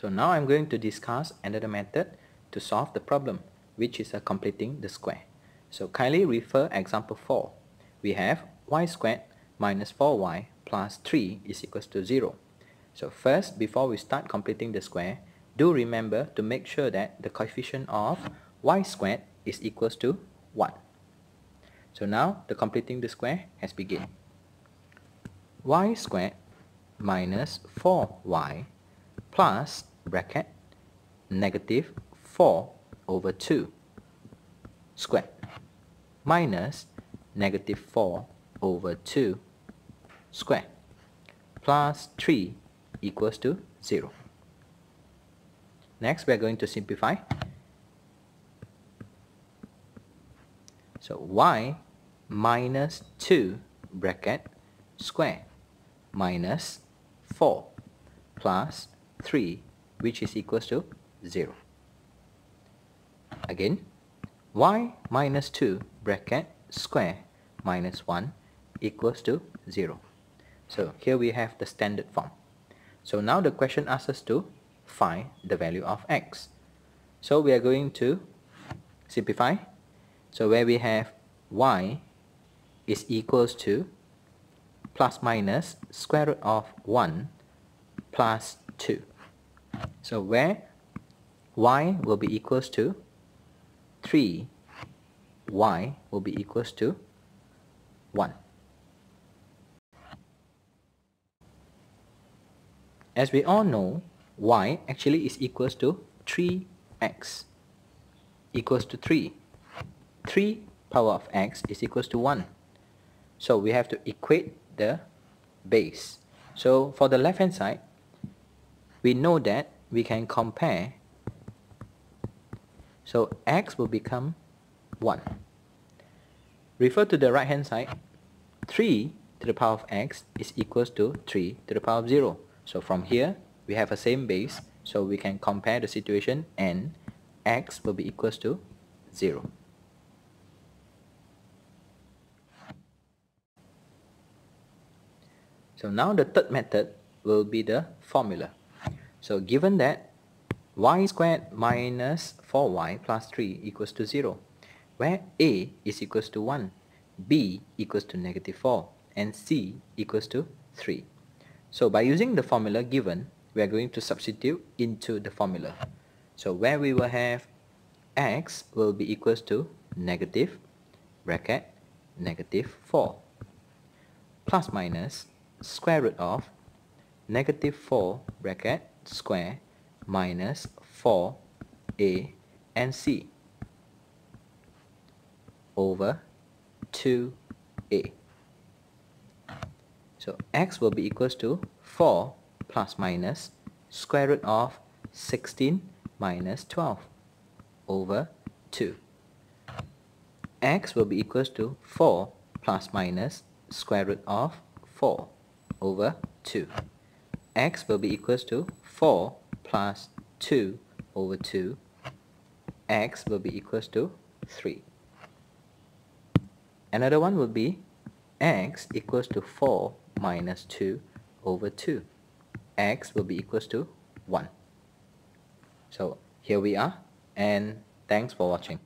So now I'm going to discuss another method to solve the problem, which is uh, completing the square. So kindly refer example 4. We have y squared minus 4y plus 3 is equals to 0. So first, before we start completing the square, do remember to make sure that the coefficient of y squared is equals to 1. So now the completing the square has begun. y squared minus 4y plus bracket negative 4 over 2 squared minus negative 4 over 2 squared plus 3 equals to 0. Next, we are going to simplify. So y minus 2 bracket square minus 4 plus 3 which is equals to 0. Again, y minus 2 bracket square minus 1 equals to 0. So here we have the standard form. So now the question asks us to find the value of x. So we are going to simplify. So where we have y is equals to plus minus square root of 1 plus 2. So where y will be equals to 3, y will be equals to 1. As we all know, y actually is equals to 3x equals to 3. 3 power of x is equals to 1. So we have to equate the base. So for the left hand side, we know that we can compare. So x will become 1 refer to the right hand side. 3 to the power of x is equals to 3 to the power of 0 so from here we have a same base. So we can compare the situation and x will be equals to 0 so now the third method will be the formula so given that y squared minus 4y plus 3 equals to 0, where a is equals to 1, b equals to negative 4, and c equals to 3. So by using the formula given, we are going to substitute into the formula. So where we will have x will be equals to negative bracket negative 4 plus minus square root of negative 4 bracket square minus 4a and c over 2a. So x will be equals to 4 plus minus square root of 16 minus 12 over 2. x will be equals to 4 plus minus square root of 4 over 2 x will be equals to 4 plus 2 over 2 x will be equals to 3 another one will be x equals to 4 minus 2 over 2 x will be equals to 1 so here we are and thanks for watching